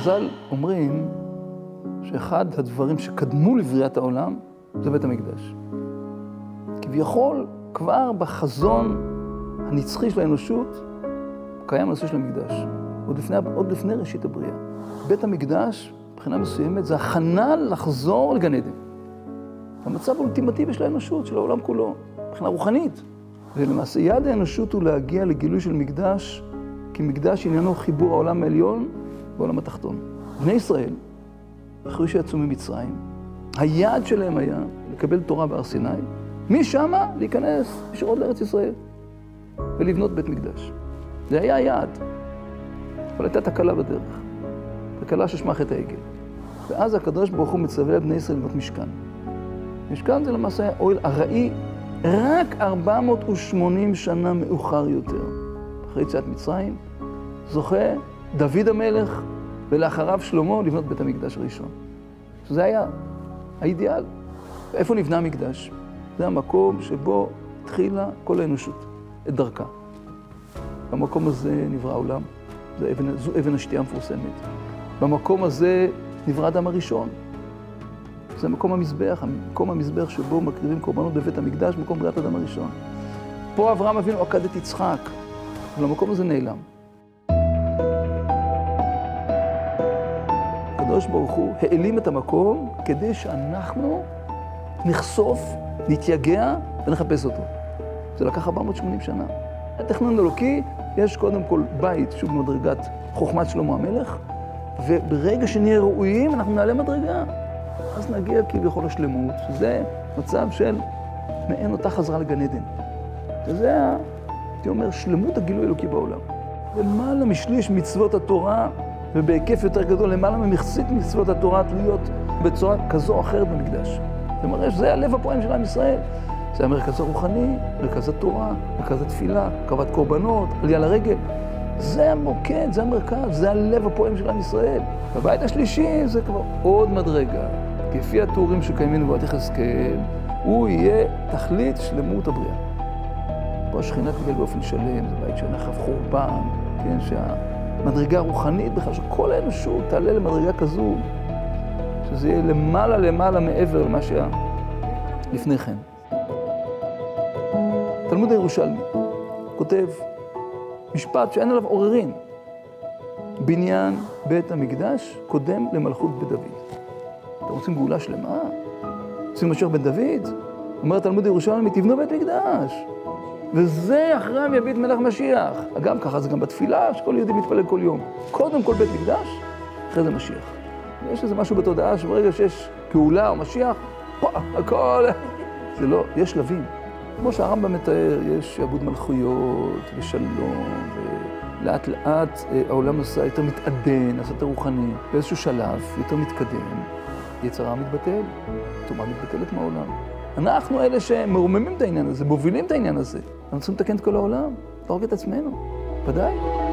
חז"ל אומרים שאחד הדברים שקדמו לבריאת העולם זה בית המקדש. כביכול, כבר בחזון הנצחי של האנושות, קיים הנושא של המקדש. עוד לפני, עוד לפני ראשית הבריאה. בית המקדש, מבחינה מסוימת, זה הכנה לחזור לגן עדן. המצב האולטימטיבי של האנושות, של העולם כולו, מבחינה רוחנית. ולמעשה יעד האנושות הוא להגיע לגילוי של מקדש, כי מקדש עניינו חיבור העולם העליון והעולם התחתון. בני ישראל, אחרי שיצאו ממצרים, היעד שלהם היה לקבל תורה בהר סיני, משם להיכנס ישירות לארץ ישראל ולבנות בית מקדש. זה היה היעד. אבל הייתה תקלה בדרך. תקלה ששמה חטא העגל. ואז הקדוש ברוך הוא מצווה לבני ישראל לבנות משכן. משכן זה למעשה אוהל ארעי רק 480 שנה מאוחר יותר. אחרי יציאת מצרים, זוכה דוד המלך ולאחריו שלמה לבנות בית המקדש הראשון. שזה היה האידיאל. ואיפה נבנה המקדש? זה המקום שבו התחילה כל האנושות את דרכה. במקום הזה נברא העולם, אבן, זו אבן השתייה המפורסמת. במקום הזה נברא אדם הראשון. זה מקום המזבח, מקום המזבח שבו מקריבים קורבנות בבית המקדש, מקום בריאת אדם הראשון. פה אברהם אבינו עקד את יצחק, אבל המקום הזה נעלם. הקדוש ברוך הוא העלים את המקום כדי שאנחנו נחשוף, נתייגע ונחפש אותו. זה לקח 480 שנה. התכנון אלוקי, יש קודם כל בית שהוא במדרגת חוכמת שלמה המלך, וברגע שנהיה ראויים אנחנו נעלה מדרגה. אז נגיע כביכול לשלמות, שזה מצב של מעין אותה חזרה לגן עדן. וזה, הייתי אומר, שלמות הגילוי האלוקי בעולם. למעלה משליש מצוות התורה, ובהיקף יותר גדול, למעלה ממחצית מצוות התורה תלויות בצורה כזו או אחרת במקדש. זה מראה שזה הלב הפועם של עם ישראל. זה המרכז הרוחני, מרכז התורה, מרכז התפילה, קרבת קורבנות, עלייה לרגל. זה המוקד, זה המרכז, זה הלב הפועם של עם ישראל. בבית השלישי זה כבר עוד מדרגה. כפי התיאורים שקיימים בבית יחזקאל, הוא יהיה תכלית שלמות הבריאה. פה השכינה תגל באופן שלם, זה בית שנחף חורבן, כן, שהמדרגה הרוחנית בכלל, שכל האנושות תעלה למדרגה כזו, שזה יהיה למעלה למעלה מעבר למה שהיה לפני כן. תלמוד הירושלמי כותב משפט שאין עליו עוררין. בניין בית המקדש קודם למלכות בית דוד. אתם רוצים גאולה שלמה? רוצים משיח בן דוד? אומר התלמוד הירושלמי, תבנו בית מקדש. וזה אחריהם יביא את מלך משיח. אגב, ככה זה גם בתפילה, שכל יהודי מתפלל כל יום. קודם כל בית מקדש, אחרי זה משיח. יש איזה משהו בתודעה שברגע שיש גאולה או משיח, פה, הכל... זה לא, יש שלבים. כמו שהרמב"ם מתאר, יש שעבוד מלכויות ושלום, ולאט לאט אה, העולם נעשה יותר מתעדן, נעשה יותר רוחני, באיזשהו שלב יותר מתקדם, יצרה מתבטל, טומאה מתבטלת מהעולם. אנחנו אלה שמרוממים את העניין הזה, מובילים את העניין הזה. אנחנו צריכים לתקן את כל העולם, לא רק את עצמנו, ודאי.